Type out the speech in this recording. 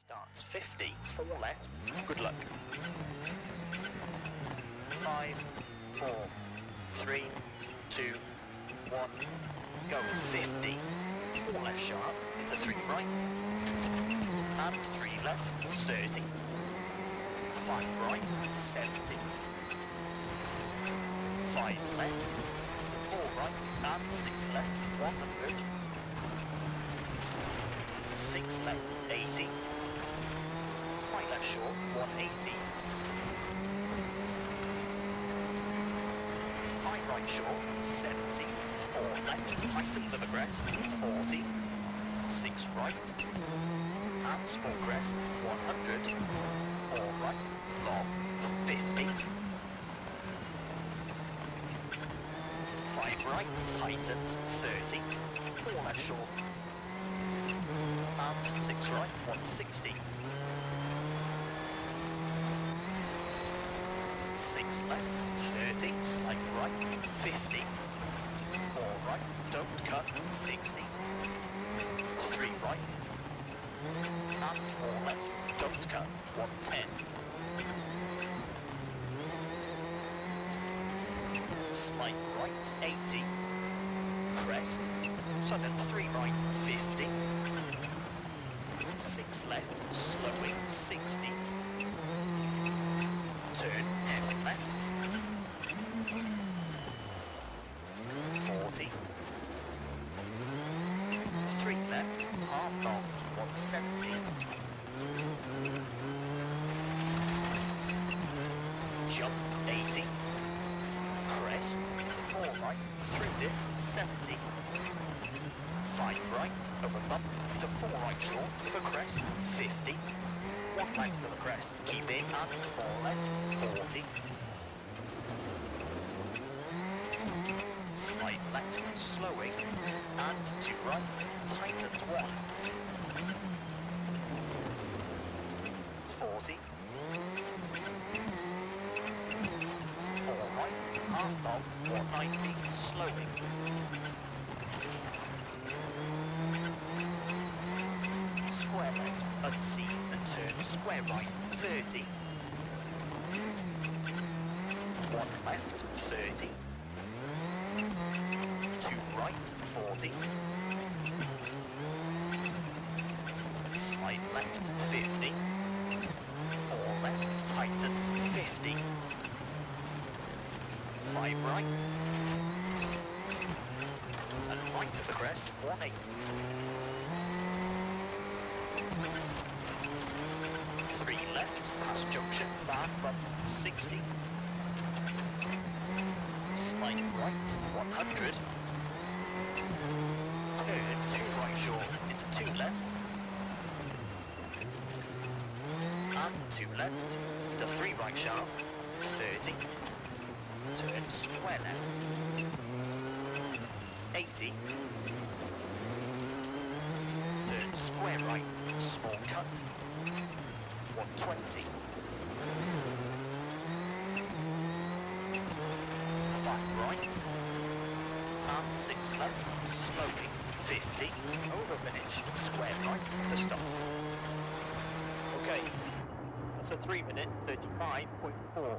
Starts. 50, 4 left, good luck. 5, 4, 3, 2, 1, go 50, 4 left sharp, it's a 3 right, and 3 left, 30, 5 right, 70, 5 left, to 4 right, and 6 left, 100, 6 left, 80, slight left short, 180, 5 right short, 70, 4 left, tightens of a crest, 40, 6 right, and small crest, 100, 4 right, long, 50, 5 right, tightens, 30, 4 left short, and 6 right, 160, 6 left, 30, slight right, 50, 4 right, don't cut, 60, 3 right, and 4 left, don't cut, 110. Slight right, 80, crest, sudden 3 right, 50, 6 left, slowing, 60, turn, heavy left, 40, 3 left, half long, 170, jump, 80, crest, to 4 right, through dip, 70, 5 right, over bump, to 4 right short, a crest, 50, 1 left of the crest, keep in, and 4 left, 40, slight left, slowing, and 2 right, tightens 1, 40, 4 right, half long, 190, slowing, square left, unseen, turn square right, 30. One left, 30. Two right, 40. Slide left, 50. Four left, tightens, 50. Five right. And right to the crest, 180. Three left, past junction, back bump, 60. Slight right, 100. Turn two right short, into two left. And two left, to three right sharp, 30. Turn square left. 80. Turn square right, small cut, 120. 5 right. And 6 left, slowly, 50. Over finish, square right to stop. Okay, that's a 3 minute 35.4.